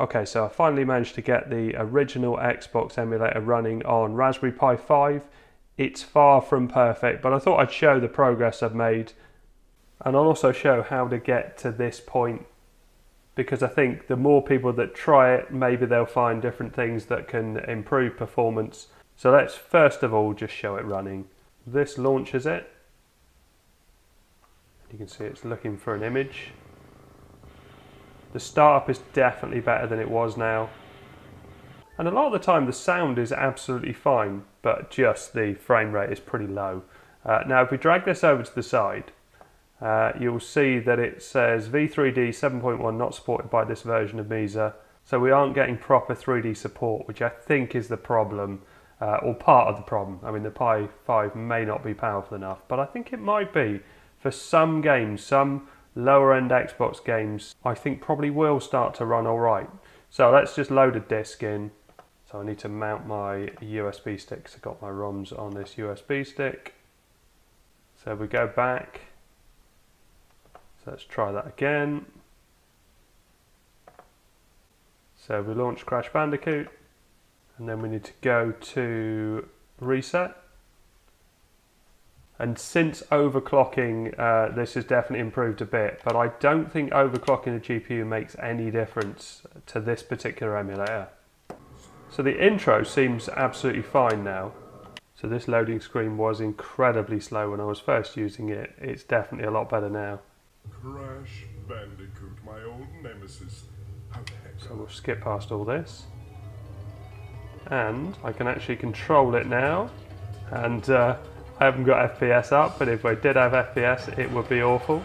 Okay, so I finally managed to get the original Xbox emulator running on Raspberry Pi 5. It's far from perfect, but I thought I'd show the progress I've made and I'll also show how to get to this point because I think the more people that try it, maybe they'll find different things that can improve performance. So let's first of all just show it running. This launches it. You can see it's looking for an image. The startup is definitely better than it was now. And a lot of the time the sound is absolutely fine, but just the frame rate is pretty low. Uh, now if we drag this over to the side, uh, you'll see that it says V3D 7.1 not supported by this version of Mesa. So we aren't getting proper 3D support, which I think is the problem, uh, or part of the problem. I mean, the Pi 5 may not be powerful enough, but I think it might be for some games, some lower end Xbox games, I think probably will start to run all right. So let's just load a disk in. So I need to mount my USB stick. So I've got my ROMs on this USB stick. So we go back so let's try that again. So we launch Crash Bandicoot and then we need to go to reset. And since overclocking, uh, this has definitely improved a bit, but I don't think overclocking the GPU makes any difference to this particular emulator. So the intro seems absolutely fine now. So this loading screen was incredibly slow when I was first using it. It's definitely a lot better now. Crash Bandicoot, my old nemesis. How the heck? So we'll skip past all this. And I can actually control it now. And uh, I haven't got FPS up, but if I did have FPS, it would be awful.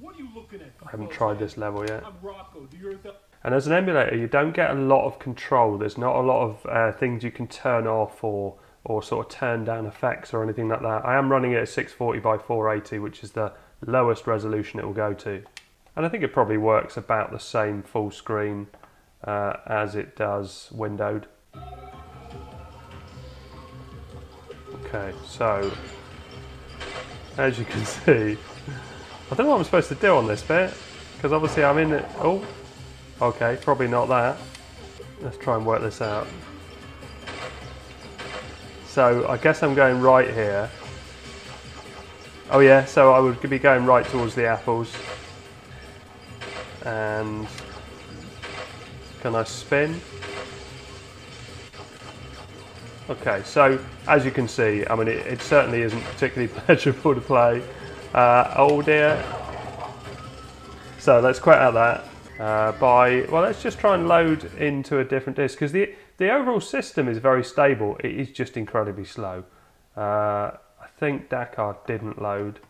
What are you looking at? I haven't tried this level yet. I'm Rocco. Do you And as an emulator, you don't get a lot of control. There's not a lot of uh, things you can turn off or or sort of turn down effects or anything like that. I am running it at 640 by 480, which is the lowest resolution it will go to. And I think it probably works about the same full screen uh, as it does windowed. Okay, so as you can see, I don't know what I'm supposed to do on this bit because obviously I'm in it. Oh, okay, probably not that. Let's try and work this out. So I guess I'm going right here. Oh yeah, so I would be going right towards the apples. And can I spin? Okay, so as you can see, I mean, it, it certainly isn't particularly pleasurable to play. Uh, oh dear. So let's quit out that uh, by, well, let's just try and load into a different disk because the the overall system is very stable. It is just incredibly slow. Uh, I think Dakar didn't load.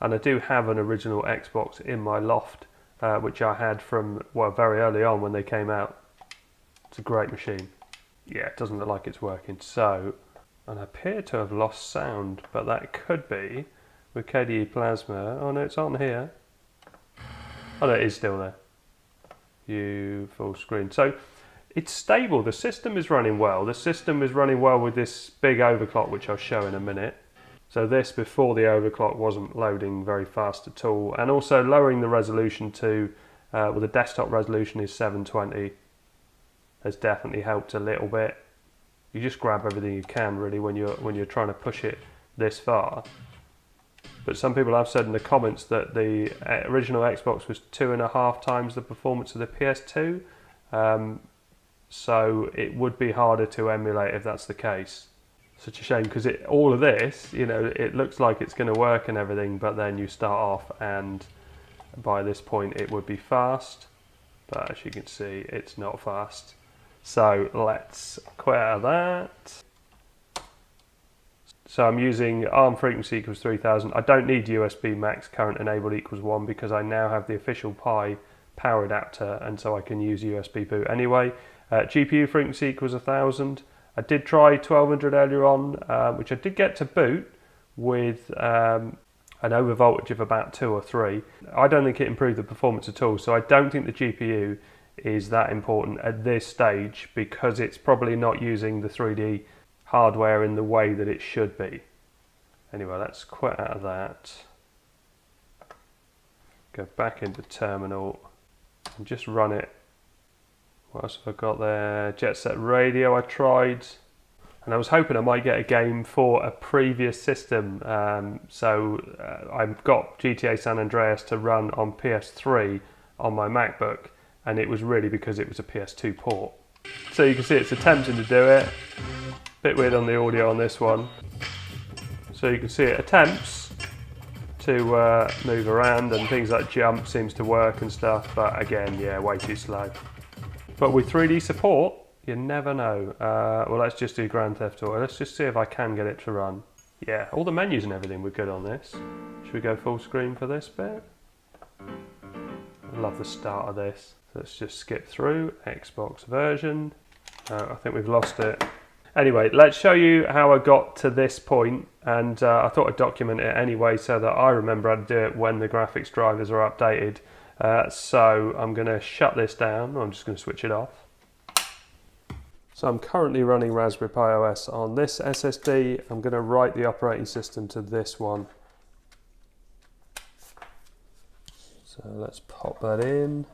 And I do have an original Xbox in my loft, uh, which I had from, well, very early on when they came out. It's a great machine. Yeah, it doesn't look like it's working. So, and I appear to have lost sound, but that could be with KDE Plasma. Oh no, it's on here. Oh no, it is still there. You full screen. So it's stable. The system is running well. The system is running well with this big overclock, which I'll show in a minute. So this before the overclock wasn't loading very fast at all. And also lowering the resolution to, uh, well the desktop resolution is 720 has definitely helped a little bit. You just grab everything you can really when you're, when you're trying to push it this far. But some people have said in the comments that the uh, original Xbox was two and a half times the performance of the PS2. Um, so it would be harder to emulate if that's the case. Such a shame because all of this, you know, it looks like it's going to work and everything, but then you start off and by this point it would be fast, but as you can see, it's not fast. So let's quit out of that. So I'm using ARM frequency equals 3000. I don't need USB max current enabled equals 1 because I now have the official Pi power adapter and so I can use USB boot anyway. Uh, GPU frequency equals 1000. I did try 1200 earlier on, uh, which I did get to boot with um, an overvoltage of about 2 or 3. I don't think it improved the performance at all, so I don't think the GPU is that important at this stage because it's probably not using the 3D hardware in the way that it should be. Anyway, let's quit out of that. go back into terminal and just run it. What else have I got there? Jet Set Radio I tried. And I was hoping I might get a game for a previous system. Um, so uh, I've got GTA San Andreas to run on PS3 on my MacBook, and it was really because it was a PS2 port. So you can see it's attempting to do it. Bit weird on the audio on this one. So you can see it attempts to uh, move around and things like jump seems to work and stuff, but again, yeah, way too slow. But with 3D support, you never know. Uh, well, let's just do Grand Theft Auto. Let's just see if I can get it to run. Yeah, all the menus and everything were good on this. Should we go full screen for this bit? Love the start of this. Let's just skip through Xbox version. Uh, I think we've lost it. Anyway, let's show you how I got to this point, and uh, I thought I'd document it anyway so that I remember how to do it when the graphics drivers are updated. Uh, so I'm going to shut this down, I'm just going to switch it off. So I'm currently running Raspberry Pi OS on this SSD. I'm going to write the operating system to this one. So let's pop that in.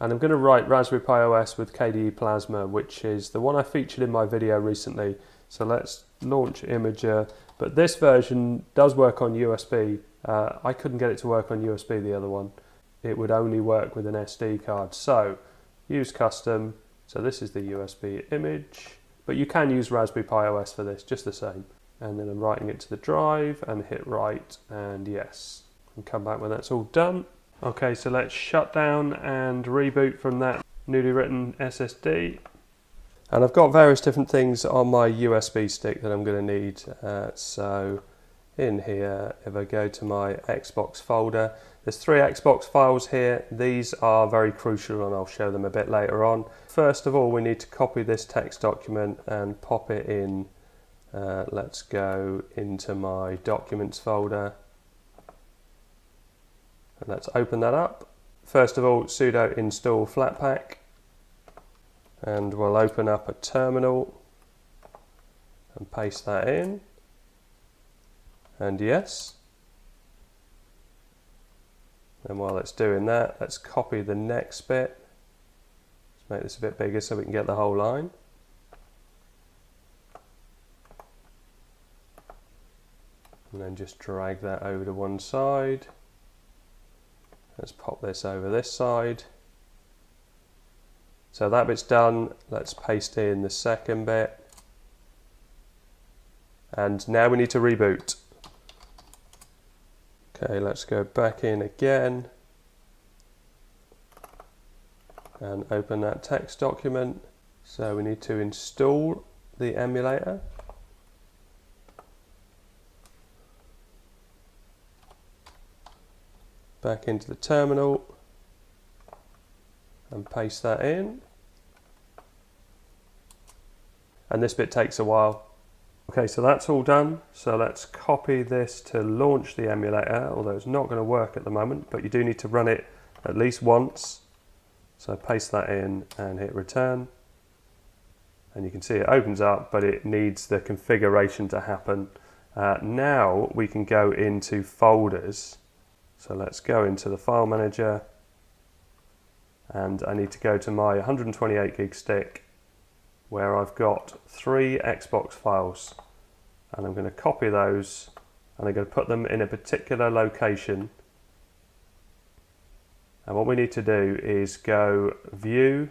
And I'm going to write Raspberry Pi OS with KDE Plasma, which is the one I featured in my video recently. So let's launch Imager. But this version does work on USB. Uh, I couldn't get it to work on USB, the other one. It would only work with an SD card. So use custom. So this is the USB image. But you can use Raspberry Pi OS for this, just the same. And then I'm writing it to the drive and hit write and yes. And come back when that's all done. Okay, so let's shut down and reboot from that newly written SSD. And I've got various different things on my USB stick that I'm going to need. Uh, so in here, if I go to my Xbox folder, there's three Xbox files here. These are very crucial and I'll show them a bit later on. First of all, we need to copy this text document and pop it in. Uh, let's go into my documents folder and let's open that up. First of all, sudo install Flatpak. And we'll open up a terminal and paste that in. And yes. And while it's doing that, let's copy the next bit. Let's make this a bit bigger so we can get the whole line. And then just drag that over to one side. Let's pop this over this side. So that bit's done. Let's paste in the second bit. And now we need to reboot. Okay, let's go back in again and open that text document. So we need to install the emulator. Back into the terminal and paste that in. And this bit takes a while. Okay, so that's all done. So let's copy this to launch the emulator, although it's not going to work at the moment, but you do need to run it at least once. So paste that in and hit return. And you can see it opens up, but it needs the configuration to happen. Uh, now we can go into folders so let's go into the file manager. And I need to go to my 128 gig stick where I've got three Xbox files. And I'm going to copy those and I'm going to put them in a particular location. And what we need to do is go view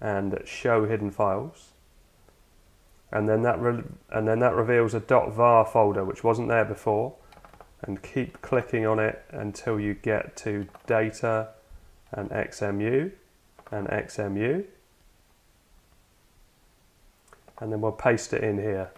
and show hidden files. And then that and then that reveals a .var folder which wasn't there before and keep clicking on it until you get to data and xemu and xemu and then we'll paste it in here.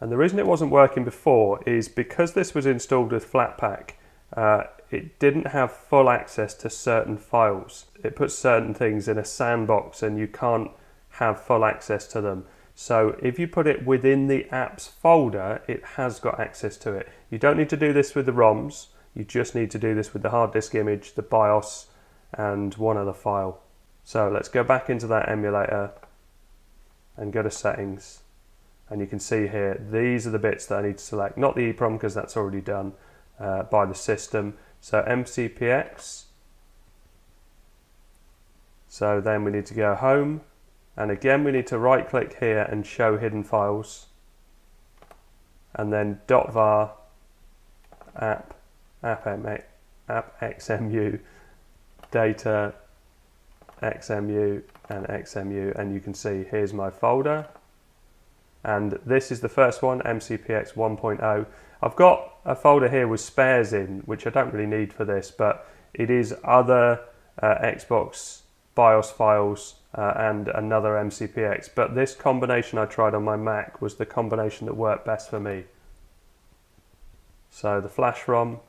And the reason it wasn't working before is because this was installed with Flatpak, uh, it didn't have full access to certain files. It puts certain things in a sandbox and you can't have full access to them. So if you put it within the apps folder, it has got access to it. You don't need to do this with the ROMs. You just need to do this with the hard disk image, the BIOS, and one other file. So let's go back into that emulator and go to settings. And you can see here, these are the bits that I need to select, not the EEPROM because that's already done uh, by the system. So MCPX. So then we need to go home. And again, we need to right click here and show hidden files. And then .var app, app, app xemu, data xemu and xemu. And you can see here's my folder and this is the first one, MCPX 1.0. I've got a folder here with spares in, which I don't really need for this, but it is other uh, Xbox BIOS files uh, and another MCPX. But this combination I tried on my Mac was the combination that worked best for me. So the flash ROM,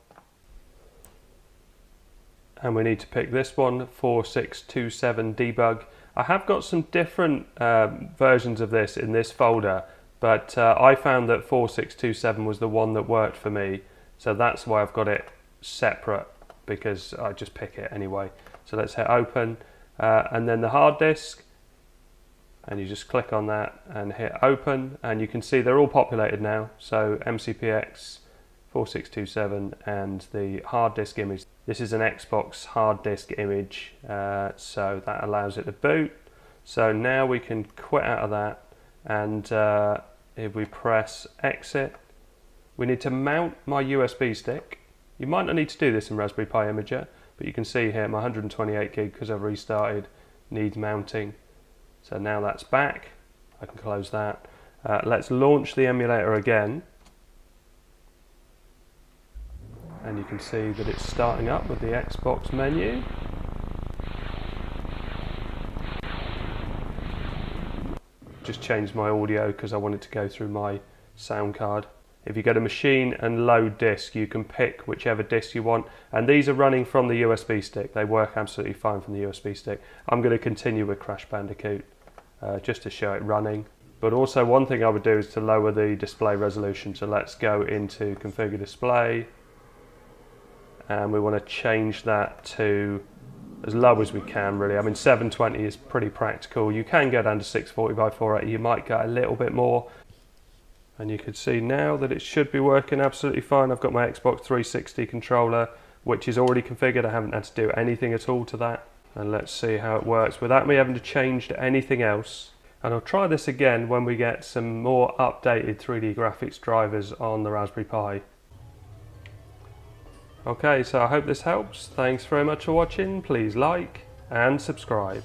and we need to pick this one, 4627 debug. I have got some different um, versions of this in this folder, but uh, I found that 4627 was the one that worked for me. So that's why I've got it separate because I just pick it anyway. So let's hit open uh, and then the hard disk and you just click on that and hit open and you can see they're all populated now. So MCPX 4627 and the hard disk image. This is an Xbox hard disk image, uh, so that allows it to boot. So now we can quit out of that and uh, if we press exit, we need to mount my USB stick. You might not need to do this in Raspberry Pi Imager, but you can see here my 128 gig because I've restarted needs mounting. So now that's back, I can close that. Uh, let's launch the emulator again and you can see that it's starting up with the Xbox menu. Just changed my audio because I wanted to go through my sound card. If you go to machine and load disk, you can pick whichever disk you want. And these are running from the USB stick. They work absolutely fine from the USB stick. I'm going to continue with Crash Bandicoot uh, just to show it running. But also one thing I would do is to lower the display resolution. So let's go into configure display and we want to change that to as low as we can really. I mean 720 is pretty practical. You can go down to 640 by 480, you might get a little bit more. And you can see now that it should be working absolutely fine. I've got my Xbox 360 controller which is already configured. I haven't had to do anything at all to that. And let's see how it works without me having to change to anything else. And I'll try this again when we get some more updated 3D graphics drivers on the Raspberry Pi. Okay, so I hope this helps. Thanks very much for watching. Please like and subscribe.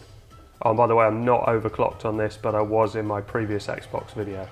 Oh, by the way, I'm not overclocked on this, but I was in my previous Xbox video.